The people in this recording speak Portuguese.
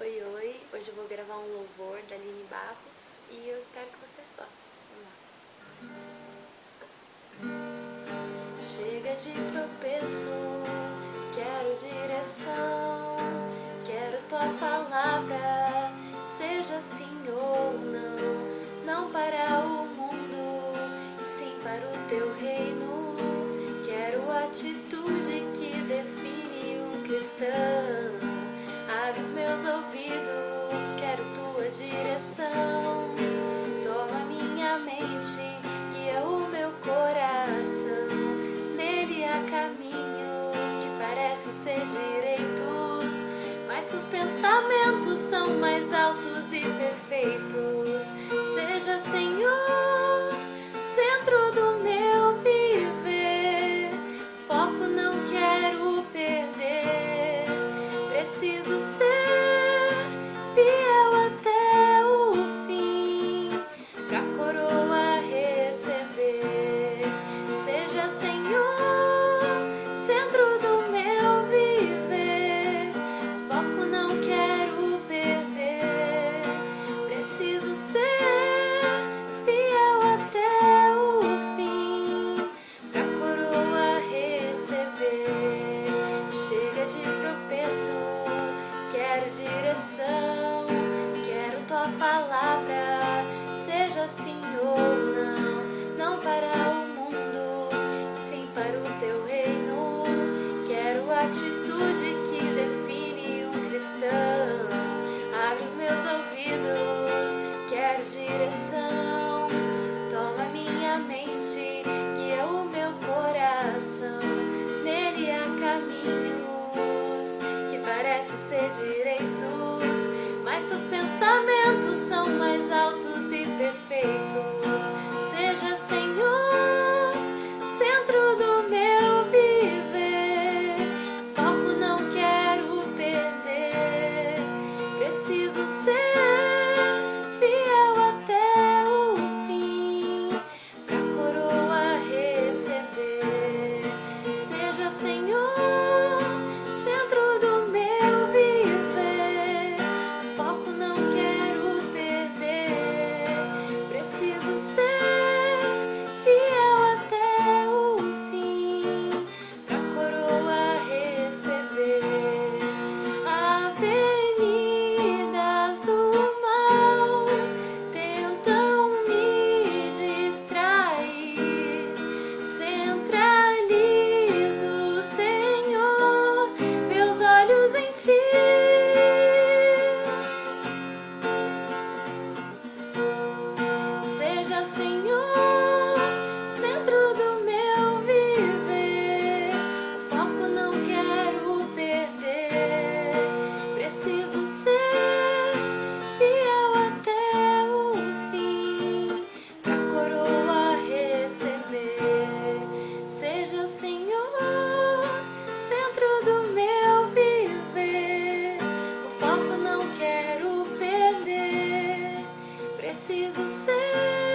Oi, oi! Hoje eu vou gravar um louvor da Aline Barros e eu espero que vocês gostem. Vamos lá! Chega de tropeço, quero direção, quero tua palavra, seja sim ou não, não para o mundo, sim para o teu reino. Quero atitude que define um cristão os meus ouvidos, quero tua direção. Toma minha mente e é o meu coração. Nele há caminhos que parecem ser direitos, mas teus pensamentos são mais altos e perfeitos. Seja Senhor, palavra, seja sim ou não, não para o mundo, sim para o teu reino. Quero atitude que define um cristão. Abre os meus ouvidos, quero direção. Toma minha mente, guia o meu coração. Nele há caminhos que parecem ser direitos seus pensamentos são mais altos e perfeitos. 心 is a sin.